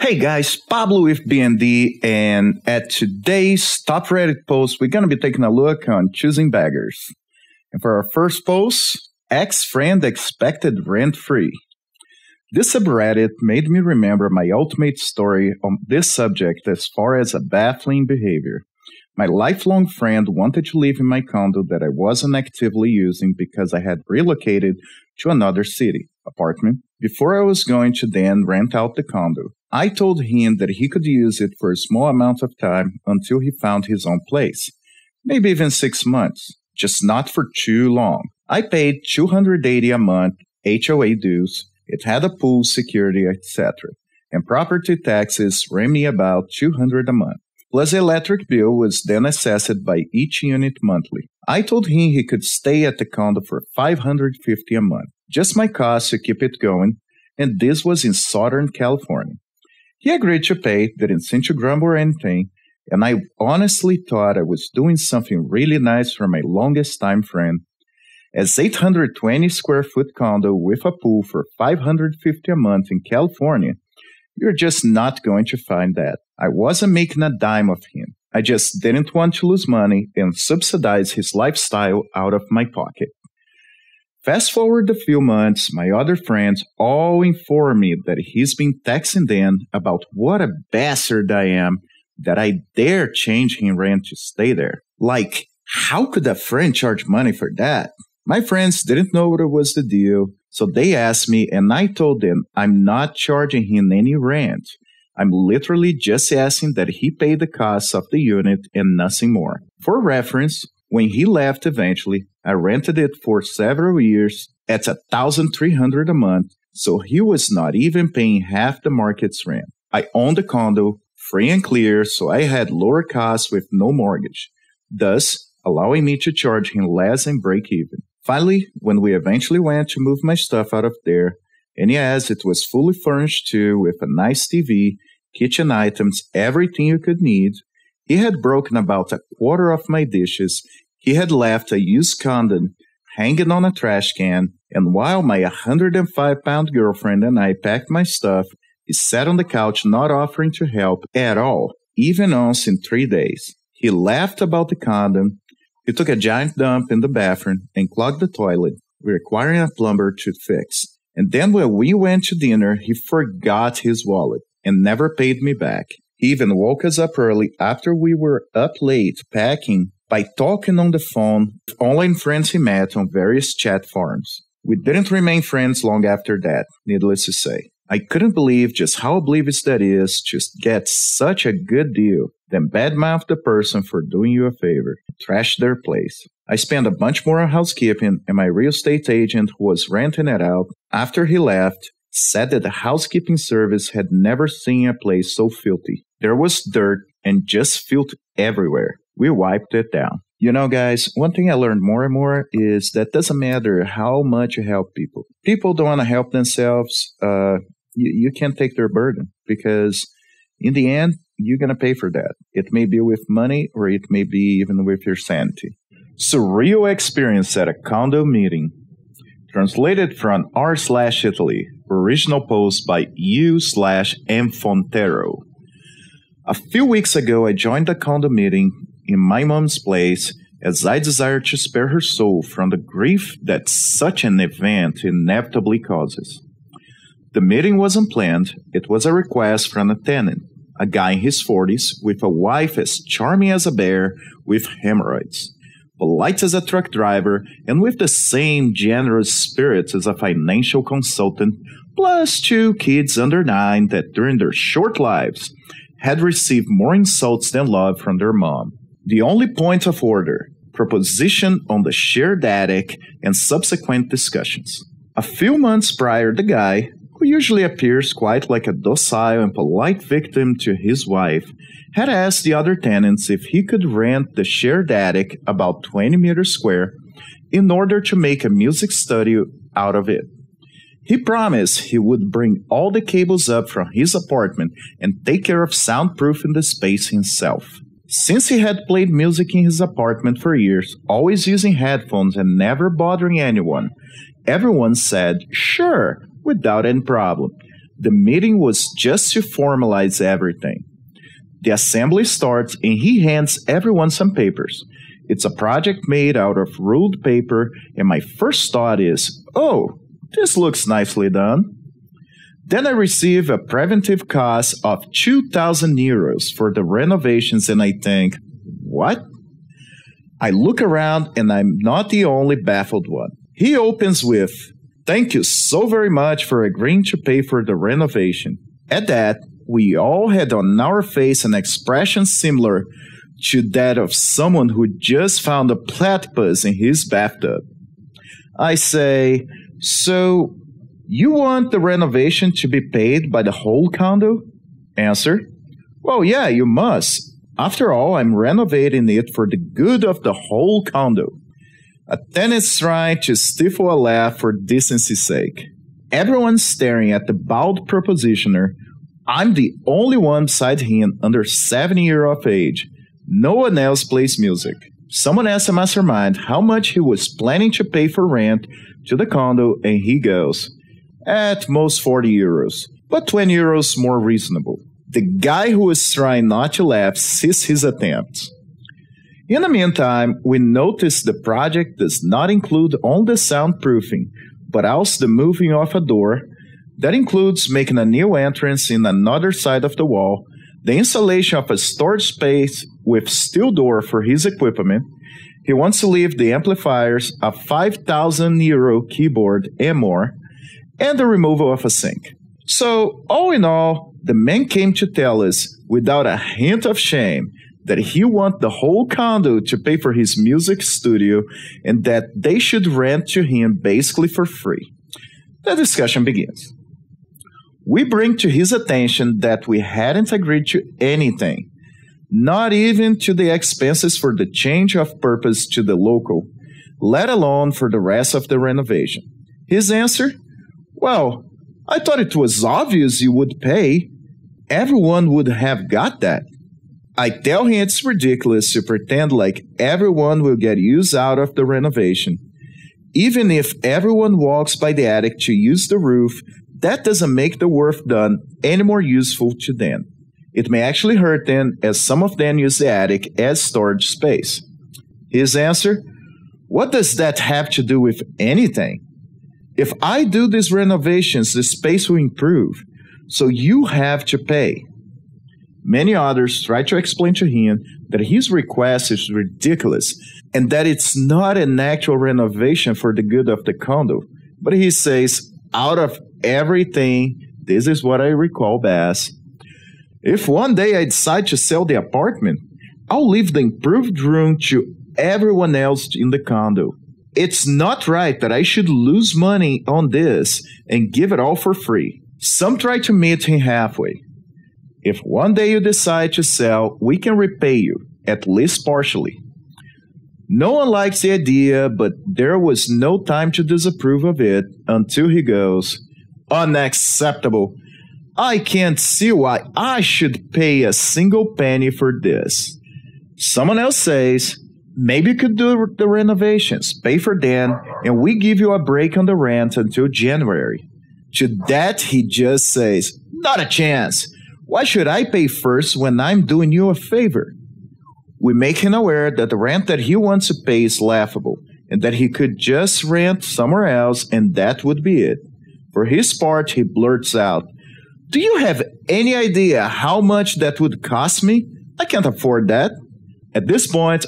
Hey guys, Pablo with BND, and at today's top Reddit post, we're going to be taking a look on choosing beggars. And for our first post, ex friend expected rent free. This subreddit made me remember my ultimate story on this subject as far as a baffling behavior. My lifelong friend wanted to live in my condo that I wasn't actively using because I had relocated to another city apartment before I was going to then rent out the condo. I told him that he could use it for a small amount of time until he found his own place, maybe even six months, just not for too long. I paid 280 a month HOA dues, it had a pool, security, etc., and property taxes ran me about 200 a month. Plus, the electric bill was then assessed by each unit monthly. I told him he could stay at the condo for 550 a month, just my cost to keep it going, and this was in Southern California. He agreed to pay, didn't seem to grumble or anything, and I honestly thought I was doing something really nice for my longest time friend. As 820 square foot condo with a pool for 550 a month in California, you're just not going to find that. I wasn't making a dime of him. I just didn't want to lose money and subsidize his lifestyle out of my pocket. Fast forward a few months, my other friends all inform me that he's been texting Dan about what a bastard I am that I dare change him rent to stay there. Like, how could a friend charge money for that? My friends didn't know what it was the deal, so they asked me and I told them I'm not charging him any rent. I'm literally just asking that he pay the costs of the unit and nothing more. For reference, when he left eventually, I rented it for several years at a thousand three hundred a month, so he was not even paying half the market's rent. I owned the condo, free and clear, so I had lower costs with no mortgage, thus allowing me to charge him less and break even. Finally, when we eventually went to move my stuff out of there, and yes, it was fully furnished too, with a nice TV, kitchen items, everything you could need, he had broken about a quarter of my dishes. He had left a used condom hanging on a trash can, and while my 105 pound girlfriend and I packed my stuff, he sat on the couch not offering to help at all, even once in three days. He laughed about the condom. He took a giant dump in the bathroom and clogged the toilet, requiring a plumber to fix. And then when we went to dinner, he forgot his wallet and never paid me back. He even woke us up early after we were up late packing by talking on the phone with online friends he met on various chat forums. We didn't remain friends long after that, needless to say. I couldn't believe just how oblivious that is to get such a good deal, then badmouth the person for doing you a favor, trash their place. I spent a bunch more on housekeeping, and my real estate agent who was renting it out after he left said that the housekeeping service had never seen a place so filthy. There was dirt and just filth everywhere. We wiped it down. You know, guys, one thing I learned more and more is that doesn't matter how much you help people. People don't want to help themselves. Uh, you, you can't take their burden because in the end, you're going to pay for that. It may be with money or it may be even with your sanity. Surreal experience at a condo meeting. Translated from r slash Italy. Original post by u slash m fontero. A few weeks ago, I joined a condo meeting in my mom's place as I desired to spare her soul from the grief that such an event inevitably causes. The meeting wasn't planned, it was a request from a tenant, a guy in his 40s with a wife as charming as a bear with hemorrhoids polite as a truck driver, and with the same generous spirits as a financial consultant, plus two kids under nine that during their short lives had received more insults than love from their mom. The only point of order proposition on the shared attic and subsequent discussions. A few months prior, the guy, who usually appears quite like a docile and polite victim to his wife, had asked the other tenants if he could rent the shared attic, about 20 meters square, in order to make a music studio out of it. He promised he would bring all the cables up from his apartment and take care of soundproofing the space himself. Since he had played music in his apartment for years, always using headphones and never bothering anyone, everyone said, sure, without any problem. The meeting was just to formalize everything. The assembly starts and he hands everyone some papers. It's a project made out of ruled paper, and my first thought is, oh, this looks nicely done. Then I receive a preventive cost of 2,000 euros for the renovations, and I think, what? I look around and I'm not the only baffled one. He opens with, Thank you so very much for agreeing to pay for the renovation. At that, we all had on our face an expression similar to that of someone who just found a platypus in his bathtub. I say, So, you want the renovation to be paid by the whole condo? Answer, Well, yeah, you must. After all, I'm renovating it for the good of the whole condo. A tenant's right to stifle a laugh for decency's sake. Everyone's staring at the bald propositioner. I'm the only one beside him under 70 years of age. No one else plays music. Someone asked a mastermind how much he was planning to pay for rent to the condo, and he goes, At most 40 euros, but 20 euros more reasonable. The guy who is trying not to laugh sees his attempt. In the meantime, we notice the project does not include only the soundproofing, but also the moving of a door. That includes making a new entrance in another side of the wall, the installation of a storage space with steel door for his equipment. He wants to leave the amplifiers, a 5,000 euro keyboard, and more, and the removal of a sink. So, all in all, the man came to tell us, without a hint of shame, that he want the whole condo to pay for his music studio and that they should rent to him basically for free. The discussion begins. We bring to his attention that we hadn't agreed to anything, not even to the expenses for the change of purpose to the local, let alone for the rest of the renovation. His answer? Well, I thought it was obvious you would pay. Everyone would have got that. I tell him it's ridiculous to pretend like everyone will get use out of the renovation. Even if everyone walks by the attic to use the roof, that doesn't make the work done any more useful to them. It may actually hurt them, as some of them use the attic as storage space. His answer What does that have to do with anything? If I do these renovations, the space will improve, so you have to pay. Many others try to explain to him that his request is ridiculous and that it's not an actual renovation for the good of the condo. But he says, out of everything, this is what I recall best. If one day I decide to sell the apartment, I'll leave the improved room to everyone else in the condo. It's not right that I should lose money on this and give it all for free. Some try to meet him halfway. If one day you decide to sell, we can repay you, at least partially. No one likes the idea, but there was no time to disapprove of it until he goes, Unacceptable. I can't see why I should pay a single penny for this. Someone else says, Maybe you could do the renovations, pay for them, and we give you a break on the rent until January. To that, he just says, Not a chance. Why should I pay first when I'm doing you a favor? We make him aware that the rent that he wants to pay is laughable and that he could just rent somewhere else and that would be it. For his part, he blurts out, Do you have any idea how much that would cost me? I can't afford that. At this point,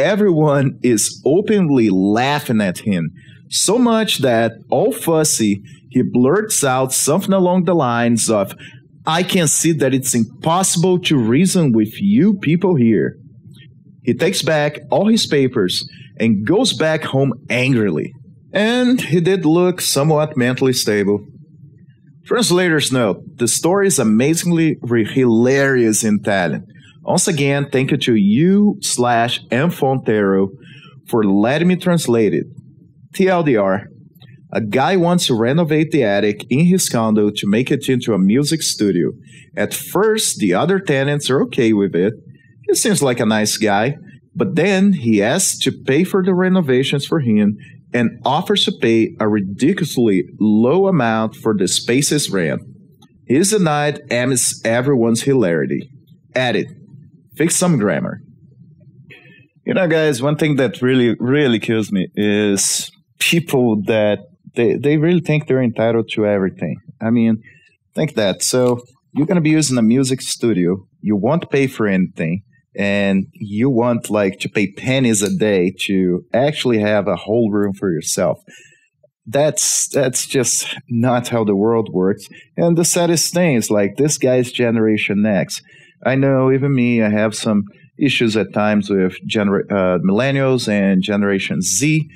everyone is openly laughing at him, so much that, all fussy, he blurts out something along the lines of, I can see that it's impossible to reason with you people here. He takes back all his papers and goes back home angrily. And he did look somewhat mentally stable. Translator's note the story is amazingly hilarious in Italian. Once again, thank you to you slash Mfontero for letting me translate it. TLDR a guy wants to renovate the attic in his condo to make it into a music studio. At first, the other tenants are okay with it. He seems like a nice guy, but then he asks to pay for the renovations for him and offers to pay a ridiculously low amount for the space's rent. His denied amidst everyone's hilarity. Edit. Fix some grammar. You know, guys, one thing that really, really kills me is people that they, they really think they're entitled to everything. I mean, think that. So you're going to be using a music studio. You won't pay for anything and you want like to pay pennies a day to actually have a whole room for yourself that's that's just not how the world works. And the saddest thing is like this guy's Generation X. I know even me, I have some issues at times with gener- uh, millennials and Generation Z,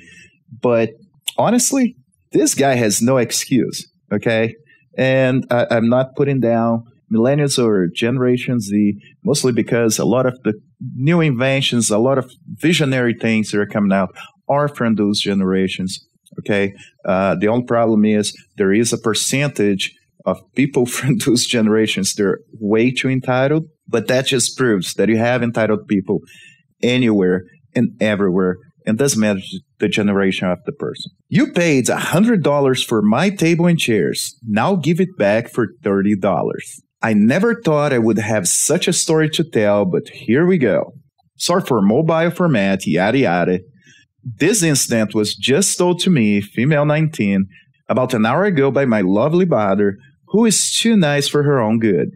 but honestly, this guy has no excuse. Okay, and I, I'm not putting down millennials or Generation Z, mostly because a lot of the new inventions, a lot of visionary things that are coming out are from those generations. Okay. Uh, the only problem is there is a percentage of people from those generations they're way too entitled, but that just proves that you have entitled people anywhere and everywhere. And doesn't matter the generation of the person. You paid a hundred dollars for my table and chairs. Now give it back for thirty dollars. I never thought I would have such a story to tell, but here we go. Sorry for mobile format, yada yada. This incident was just told to me, female 19, about an hour ago by my lovely mother, who is too nice for her own good,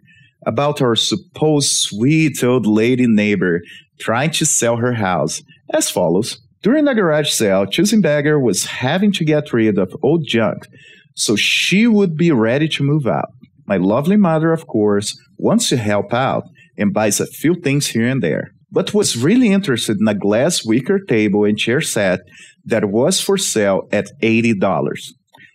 about our supposed sweet old lady neighbor trying to sell her house, as follows. During the garage sale, Choosing Beggar was having to get rid of old junk, so she would be ready to move out. My lovely mother, of course, wants to help out and buys a few things here and there but was really interested in a glass wicker table and chair set that was for sale at $80.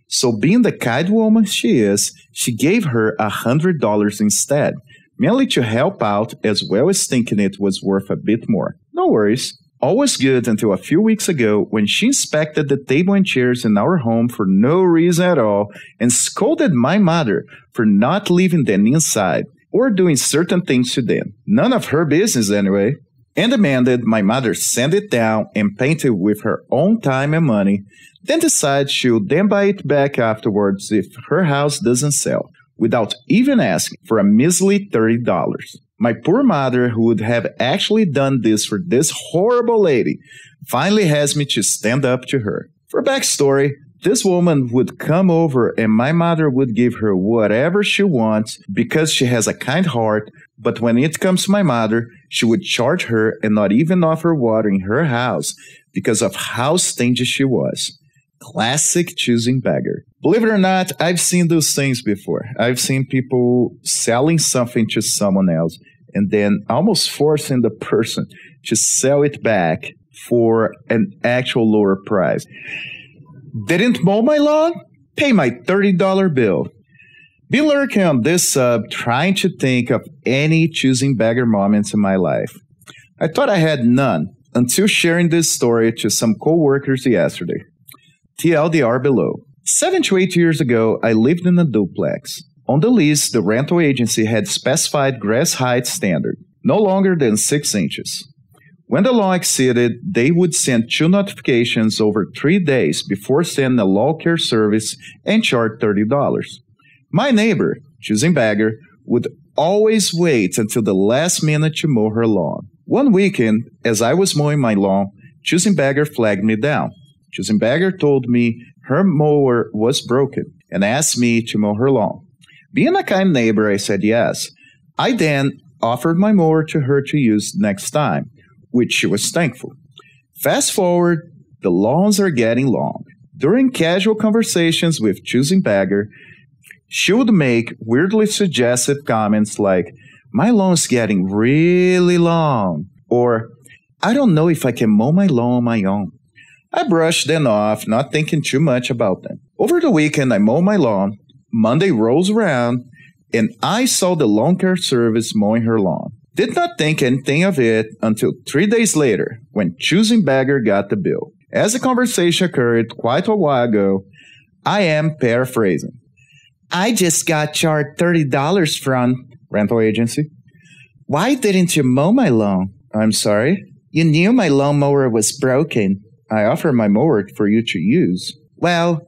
So, being the kind woman she is, she gave her a $100 instead, mainly to help out as well as thinking it was worth a bit more. No worries. All was good until a few weeks ago when she inspected the table and chairs in our home for no reason at all and scolded my mother for not leaving them inside or doing certain things to them. None of her business anyway and demanded my mother send it down and paint it with her own time and money, then decide she'll then buy it back afterwards if her house doesn't sell, without even asking for a measly $30. My poor mother, who would have actually done this for this horrible lady, finally has me to stand up to her. For backstory, this woman would come over and my mother would give her whatever she wants because she has a kind heart. But when it comes to my mother, she would charge her and not even offer water in her house because of how stingy she was. Classic choosing beggar. Believe it or not, I've seen those things before. I've seen people selling something to someone else and then almost forcing the person to sell it back for an actual lower price. Didn't mow my lawn? Pay my $30 bill. Be lurking on this sub, trying to think of any choosing beggar moments in my life. I thought I had none until sharing this story to some coworkers yesterday. TLDR below. Seven to eight years ago, I lived in a duplex. On the lease, the rental agency had specified grass height standard, no longer than six inches. When the law exceeded, they would send two notifications over three days before sending a law care service and charge $30. My neighbor, choosing beggar, would always wait until the last minute to mow her lawn. One weekend, as I was mowing my lawn, choosing beggar flagged me down. Choosing beggar told me her mower was broken and asked me to mow her lawn. Being a kind neighbor, I said yes. I then offered my mower to her to use next time which she was thankful. Fast forward, the lawns are getting long. During casual conversations with Choosing Beggar, she would make weirdly suggestive comments like, My lawn's getting really long, or I don't know if I can mow my lawn on my own. I brushed them off, not thinking too much about them. Over the weekend, I mowed my lawn. Monday rolls around, and I saw the lawn care service mowing her lawn. Did not think anything of it until three days later when Choosing Beggar got the bill. As the conversation occurred quite a while ago, I am paraphrasing. I just got charged $30 from rental agency. Why didn't you mow my lawn? I'm sorry. You knew my lawnmower was broken. I offer my mower for you to use. Well,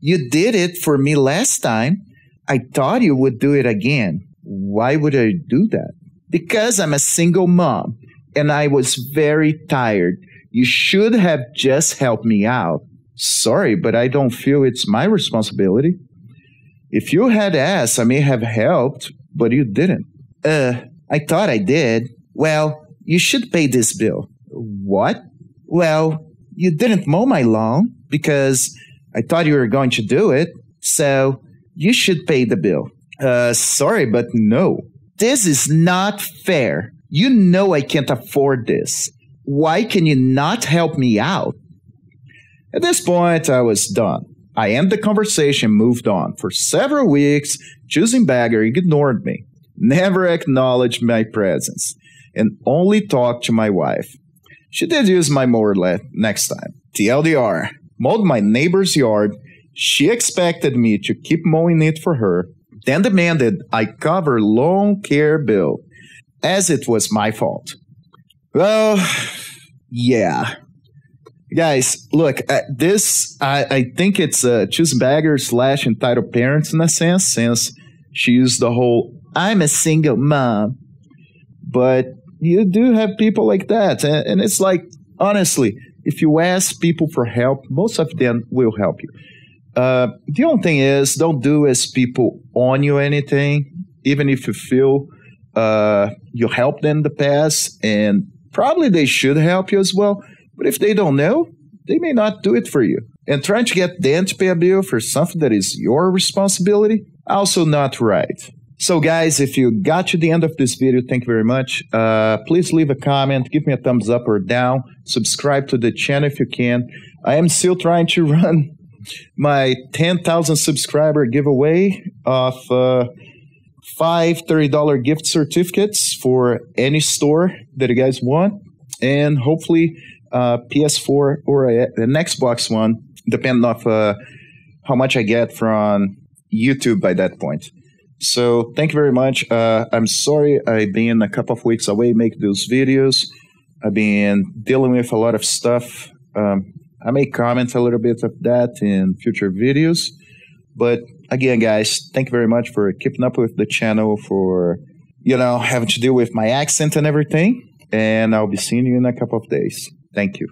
you did it for me last time. I thought you would do it again. Why would I do that? Because I'm a single mom and I was very tired. You should have just helped me out. Sorry, but I don't feel it's my responsibility. If you had asked, I may have helped, but you didn't. Uh, I thought I did. Well, you should pay this bill. What? Well, you didn't mow my lawn because I thought you were going to do it. So you should pay the bill. Uh, sorry, but no. This is not fair. You know I can't afford this. Why can you not help me out? At this point, I was done. I ended the conversation moved on. For several weeks, choosing beggar ignored me, never acknowledged my presence, and only talked to my wife. She did use my mower next time. TLDR, mowed my neighbor's yard. She expected me to keep mowing it for her, then demanded I cover lawn care bill, as it was my fault. Well, yeah. Guys, look, uh, this, I, I think it's a choose beggar slash entitled parents in a sense, since she used the whole, I'm a single mom. But you do have people like that. And, and it's like, honestly, if you ask people for help, most of them will help you. Uh, the only thing is, don't do as people on you anything, even if you feel uh, you helped them in the past, and probably they should help you as well. But if they don't know, they may not do it for you. And trying to get them to pay a bill for something that is your responsibility, also not right. So, guys, if you got to the end of this video, thank you very much. Uh, please leave a comment, give me a thumbs up or down, subscribe to the channel if you can. I am still trying to run my 10,000 subscriber giveaway of uh, five $30 gift certificates for any store that you guys want. And hopefully, uh, PS4 or a, an Xbox One, depending on uh, how much I get from YouTube by that point. So thank you very much. Uh, I'm sorry I've been a couple of weeks away making those videos. I've been dealing with a lot of stuff. Um, I may comment a little bit of that in future videos. But again, guys, thank you very much for keeping up with the channel, for, you know, having to deal with my accent and everything. And I'll be seeing you in a couple of days. Thank you.